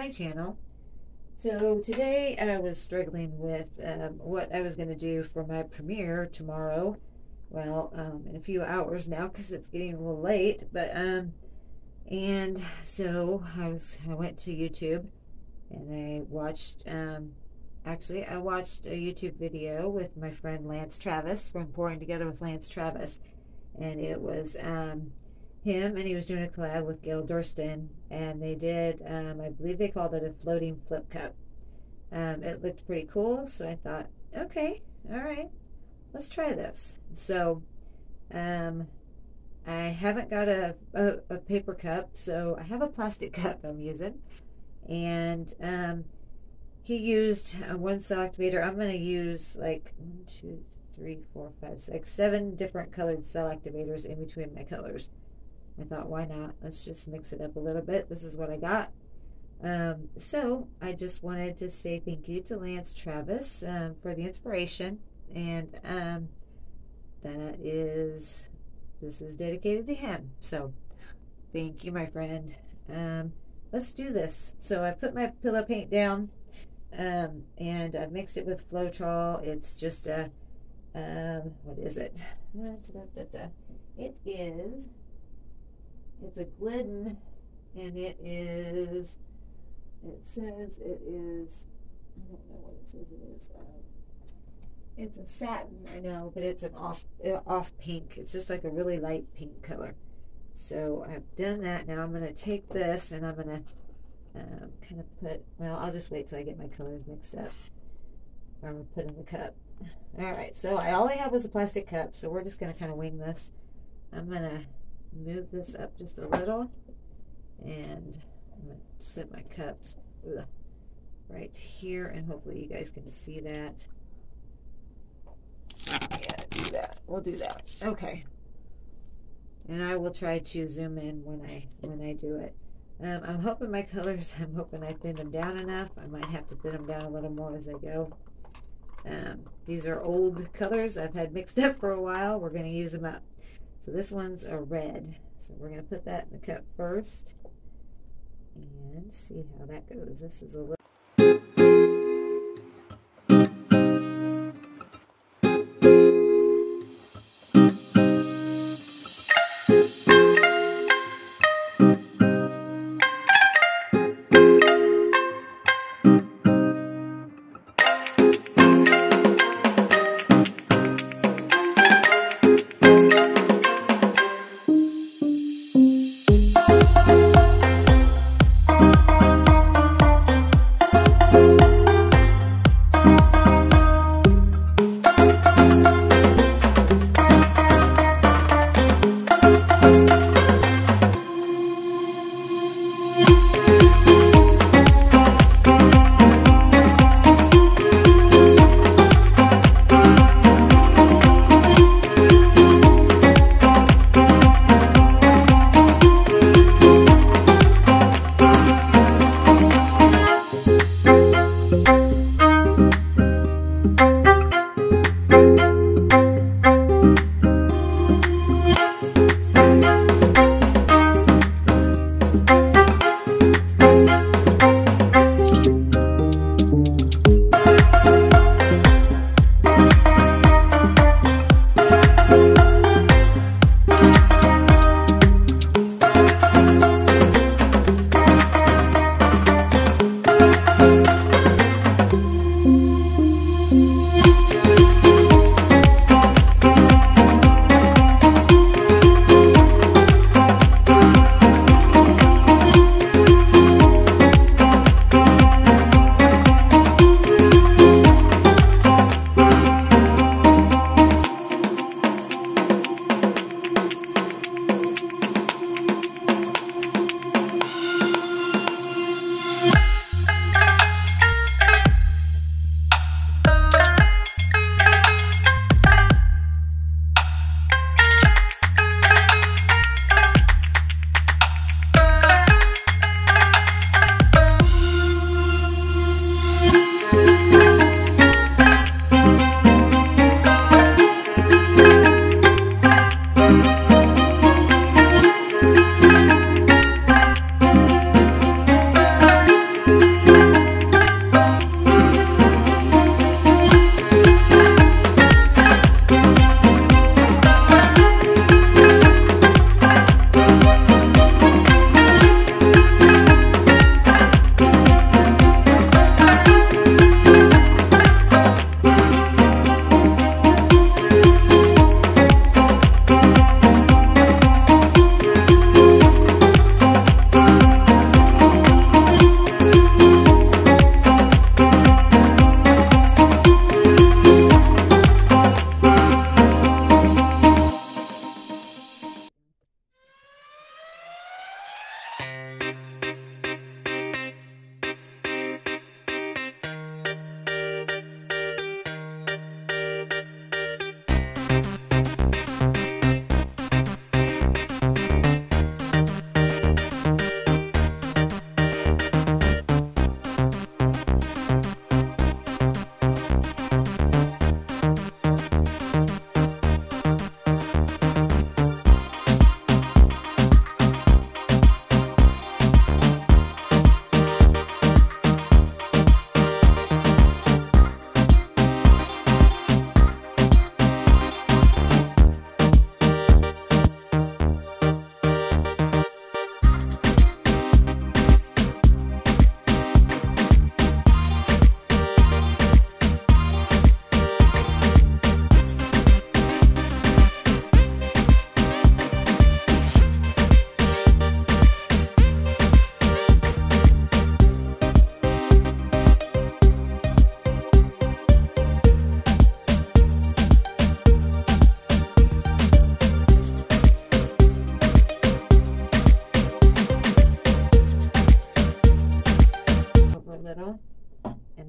my channel. So today I was struggling with um, what I was going to do for my premiere tomorrow. Well, um, in a few hours now because it's getting a little late. But um, and so I was I went to YouTube and I watched um, actually I watched a YouTube video with my friend Lance Travis from Pouring Together with Lance Travis, and it was um, him and he was doing a collab with Gail Burstyn and they did um, I believe they called it a floating flip cup. Um, it looked pretty cool so I thought okay all right let's try this. So um, I haven't got a, a, a, paper cup so I have a plastic cup I'm using. And um, he used one cell activator. I'm going to use like one two three four five six seven different colored cell activators in between my colors I thought, why not? Let's just mix it up a little bit. This is what I got. Um, so I just wanted to say thank you to Lance Travis um, for the inspiration. And um, that is, this is dedicated to him. So thank you, my friend. Um, let's do this. So I put my pillow paint down um, and I've mixed it with Floetrol. It's just a, um, what is it? It is it's a Glidden, and it is, it says it is, I don't know what it says it is. Uh, it's a satin, I know, but it's an off uh, off pink. It's just like a really light pink color. So I've done that. Now I'm going to take this and I'm going to um, kind of put, well, I'll just wait till I get my colors mixed up. I'm going to put in the cup. All right, so I all I have was a plastic cup, so we're just going to kind of wing this. I'm going to move this up just a little and I'm going to set my cup right here and hopefully you guys can see that. Yeah, do that. We'll do that. Okay. And I will try to zoom in when I when I do it. Um, I'm hoping my colors, I'm hoping I thin them down enough. I might have to thin them down a little more as I go. Um, these are old colors I've had mixed up for a while. We're going to use them up. So this one's a red. So we're going to put that in the cup first and see how that goes. This is a little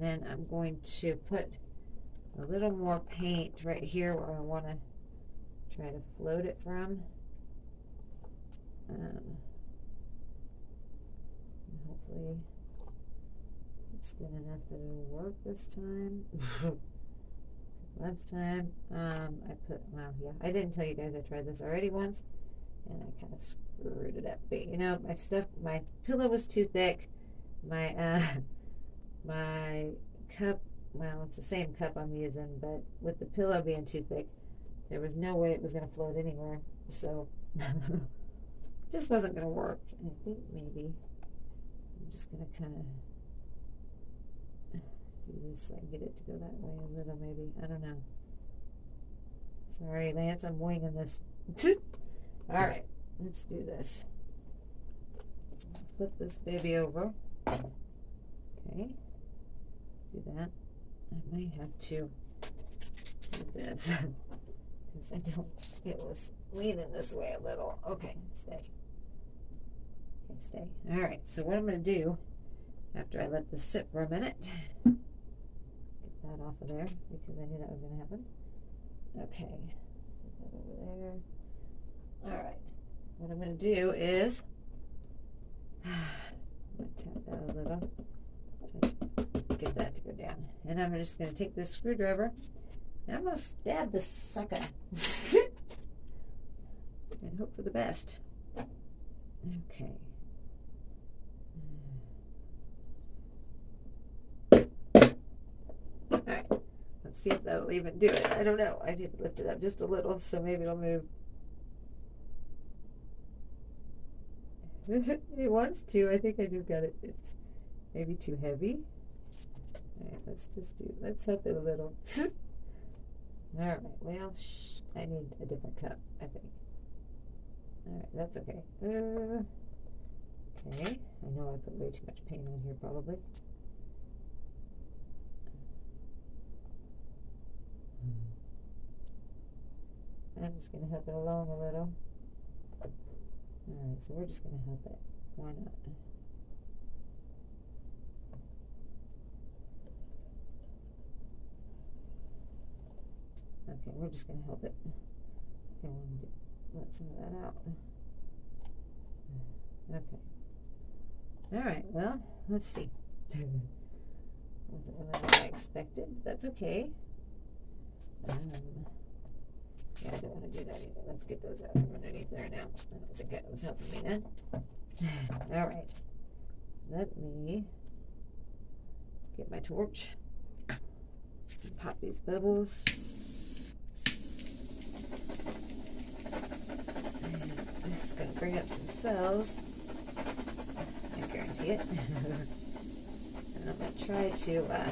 then I'm going to put a little more paint right here where I want to try to float it from. Um, hopefully it's thin enough that it'll work this time. Last time um, I put, well, yeah, I didn't tell you guys I tried this already once and I kind of screwed it up. But you know, my stuff, my pillow was too thick. My, uh, my cup, well, it's the same cup I'm using, but with the pillow being too thick, there was no way it was going to float anywhere. So, just wasn't going to work. And I think maybe I'm just going to kind of do this so I can get it to go that way a little, maybe. I don't know. Sorry, Lance, I'm winging this. All right, let's do this. Flip this baby over. Okay, do that. I might have to do this because I don't, it was leaning this way a little. Okay, stay. Okay, stay. All right, so what I'm going to do after I let this sit for a minute, get that off of there because I knew that was going to happen. Okay, that over there. All right, what I'm going to do is tap that a little get that to go down. And I'm just going to take this screwdriver and I'm going to stab the sucker and hope for the best. Okay. Alright, let's see if that'll even do it. I don't know. I did lift it up just a little, so maybe it'll move. it wants to. I think I just got it. It's maybe too heavy. Alright, let's just do, let's help it a little. Alright, well, I need a different cup, I think. Alright, that's okay. Uh, okay, I know I put way too much paint on here probably. I'm just going to help it along a little. Alright, so we're just going to help it. Why not? Okay, we're just going to help it and let some of that out. Okay. All right, well, let's see. Wasn't what I expected. That's okay. Um, yeah, I don't want to do that either. Let's get those out from underneath there now. I don't think that was helping me then. All right. Let me get my torch. Pop these bubbles. this is going to bring up some cells. I guarantee it. and I'm going to try to uh,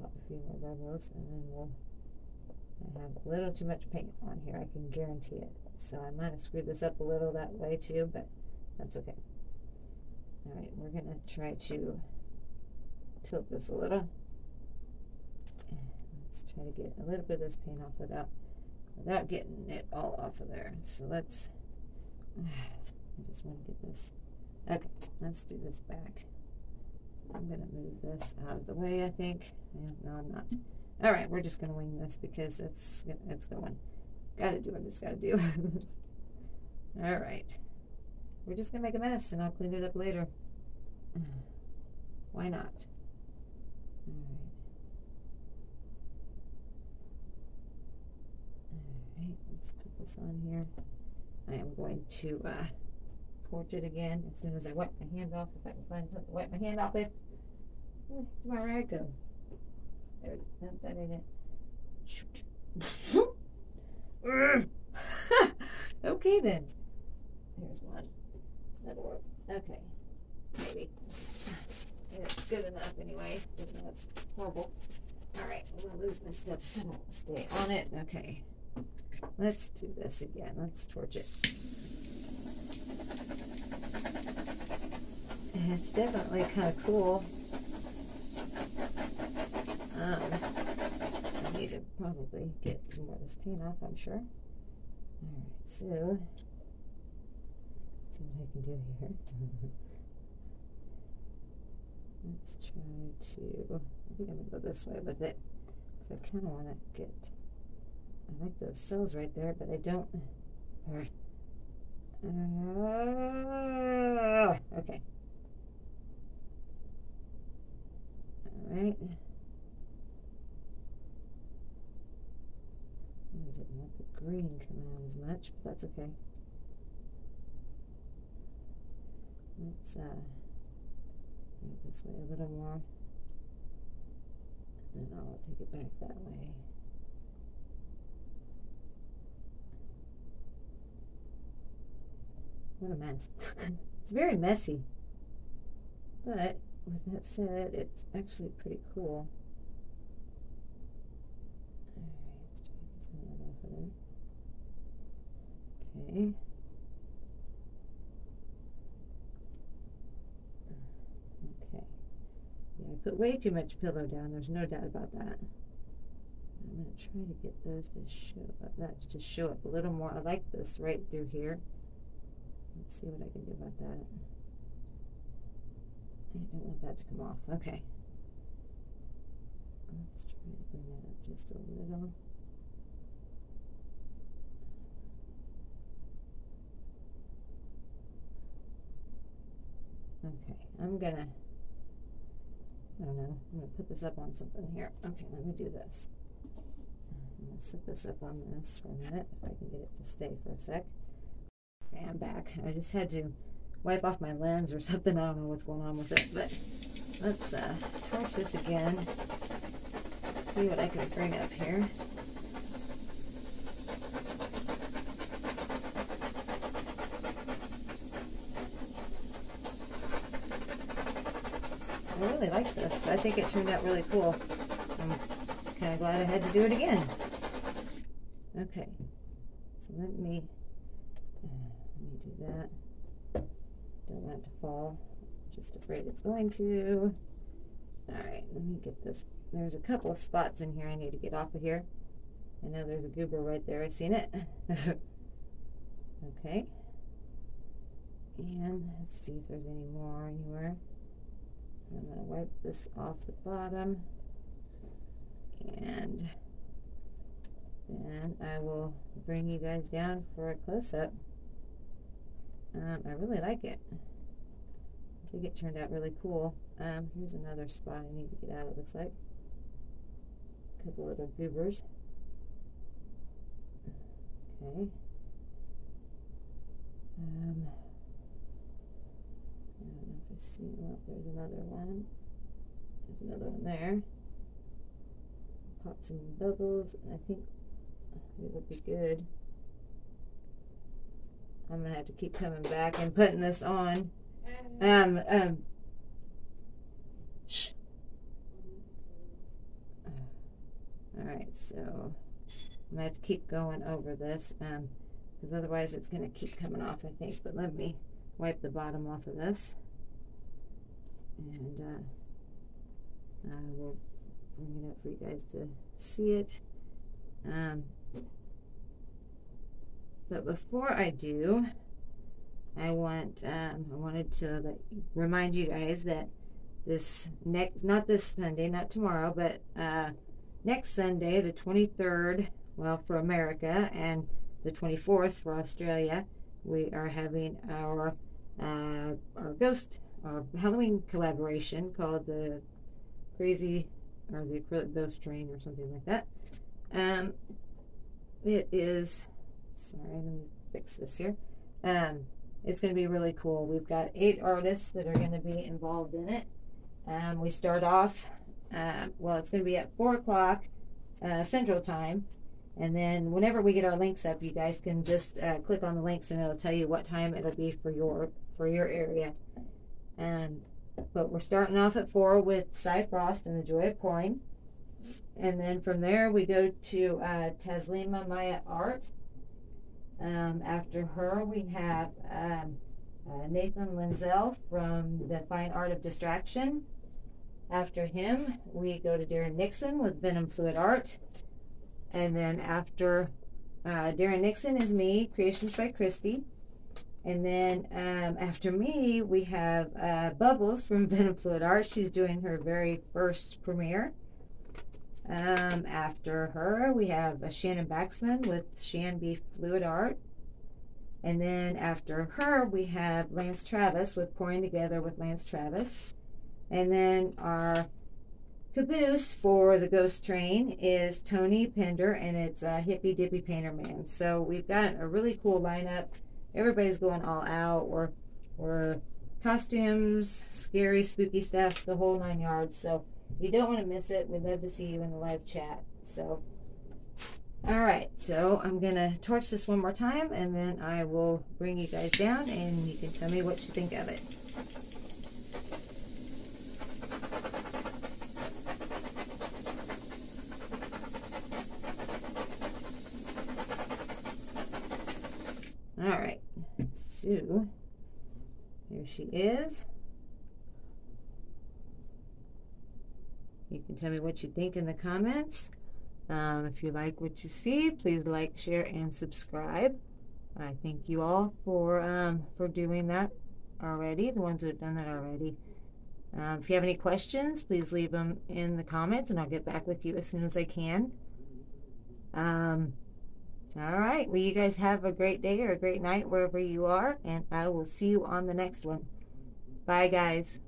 pop a few more bubbles and then we'll I have a little too much paint on here, I can guarantee it. So I might have screwed this up a little that way too, but that's okay. Alright, we're going to try to tilt this a little Let's try to get a little bit of this paint off without without getting it all off of there. So let's, I just want to get this, okay, let's do this back. I'm going to move this out of the way, I think. No, I'm not. All right, we're just going to wing this because it's, it's going. Got to do what it's got to do. all right. We're just going to make a mess and I'll clean it up later. Why not? This on here. I am going to uh, torch it again as soon as I wipe my hand off. If I can find something to wipe my hand off with. Where did my rag go? There, no, that ain't it. Shoot. okay then. There's one. That'll work. Okay. Maybe. It's good enough anyway, even though it's horrible. Alright, I'm gonna lose my stuff. I stay on it. Okay. Let's do this again. Let's torch it. it's definitely kind of cool. Um, I need to probably get some more of this paint off, I'm sure. Alright, so, let's see what I can do here. let's try to, I think I'm going to go this way with it. Because I kind of want to get, I like those cells right there, but I don't, uh, okay. All right. I didn't want the green come out as much, but that's okay. Let's uh, make this way a little more. And then I'll take it back that way. What a mess. it's very messy. But with that said, it's actually pretty cool. Okay. Okay. Yeah, I put way too much pillow down. There's no doubt about that. I'm going to try to get those to show up, that to show up a little more. I like this right through here. Let's see what I can do about that. I don't want that to come off. Okay. Let's try to bring that up just a little. Okay, I'm gonna, I don't know, I'm gonna put this up on something here. Okay, let me do this. I'm gonna set this up on this for a minute, if I can get it to stay for a sec. I'm back. I just had to wipe off my lens or something. I don't know what's going on with it, but let's uh, torch this again. See what I can bring up here. I really like this. I think it turned out really cool. I'm kind of glad I had to do it again. Okay, so let me do that. Don't want it to fall. Just afraid it's going to. Alright, let me get this. There's a couple of spots in here I need to get off of here. I know there's a goober right there. I've seen it. okay. And let's see if there's any more anywhere. I'm going to wipe this off the bottom. And then I will bring you guys down for a close-up. Um, I really like it. I think it turned out really cool. Um, here's another spot I need to get out, it looks like. A couple little goobers. Okay. Um, I don't know if I see, well, there's another one. There's another one there. Pop some bubbles, and I think it would be good. I'm gonna have to keep coming back and putting this on. Um, um, shh. All right, so I'm gonna have to keep going over this, um, because otherwise it's gonna keep coming off, I think. But let me wipe the bottom off of this, and uh, I will bring it up for you guys to see it. Um, but before I do, I want um, I wanted to remind you guys that this next not this Sunday, not tomorrow, but uh, next Sunday, the 23rd, well for America, and the 24th for Australia, we are having our uh, our ghost our Halloween collaboration called the Crazy or the Acrylic Ghost Train or something like that. Um, it is sorry, let me fix this here. Um, it's going to be really cool. We've got eight artists that are going to be involved in it. Um, we start off, uh, well, it's going to be at 4 o'clock uh, Central Time. And then whenever we get our links up, you guys can just uh, click on the links and it'll tell you what time it'll be for your for your area. Um, but we're starting off at 4 with Si Frost and the Joy of Pouring. And then from there, we go to uh, Taslima Maya Art um, after her, we have um, uh, Nathan Linzel from The Fine Art of Distraction. After him, we go to Darren Nixon with Venom Fluid Art. And then after uh, Darren Nixon is me, Kreations by Kristey. And then um, after me, we have uh, Bubbles from Venom Fluid Art. She's doing her very first premiere. Um, after her, we have uh, Shannon Baxman with Shanby Fluid Art. And then after her, we have Lance Travis with Pouring Together with Lance Travis. And then our caboose for the Ghost Train is Tony Pender, and it's a Hippy Dippy Painter Man. So we've got a really cool lineup. Everybody's going all out. We're, we're costumes, scary, spooky stuff, the whole nine yards. So you don't want to miss it. We'd love to see you in the live chat. So, all right. So I'm going to torch this one more time, and then I will bring you guys down, and you can tell me what you think of it. All right. So, here she is. Can tell me what you think in the comments. Um, if you like what you see, please like, share, and subscribe. I thank you all for um, for doing that already, the ones that have done that already. Um, if you have any questions, please leave them in the comments, and I'll get back with you as soon as I can. Um, all right. Well, you guys have a great day or a great night wherever you are, and I will see you on the next one. Bye, guys.